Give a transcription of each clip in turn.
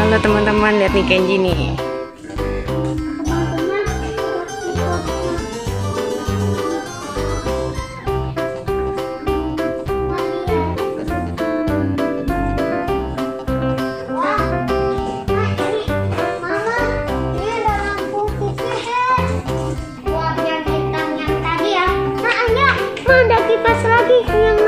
Halo teman-teman, lihat nih Kenji nih. Ada kipas lagi. Yang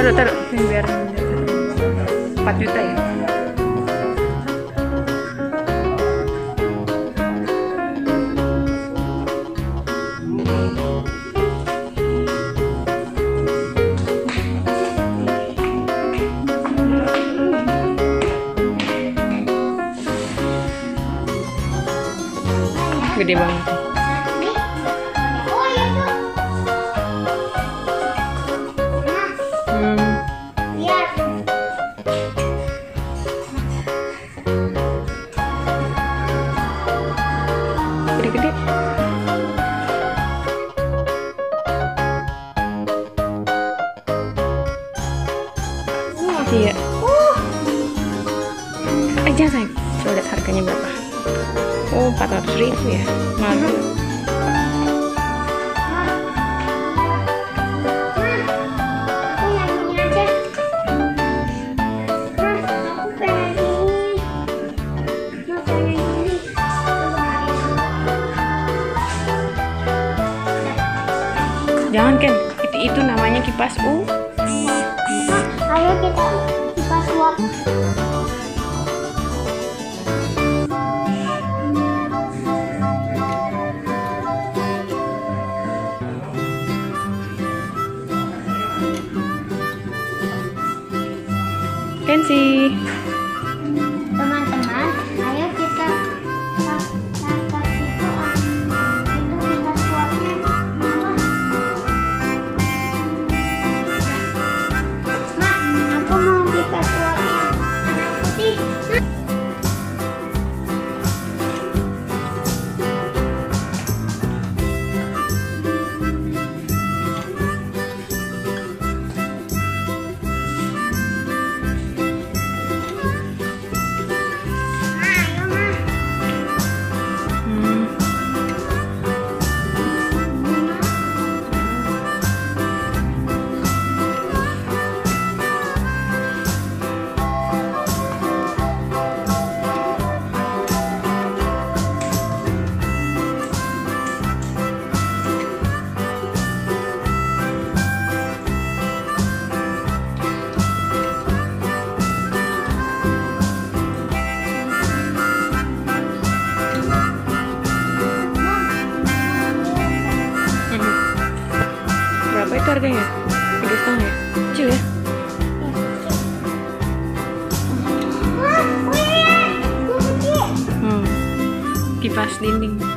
Taruh, taruh. Ini biar 4 juta ya. Gede banget. Gede-gede. Iya. Uh, Eh sayang. Coba lihat harganya berapa. Oh, 400 ribu ya. Mahal. Jangan Ken. Itu, itu namanya kipas U. Ayo kita kipas uap. Kenzi. Harganya? Tiga setengah ya? Kecil ya? Hmm. Kipas dinding.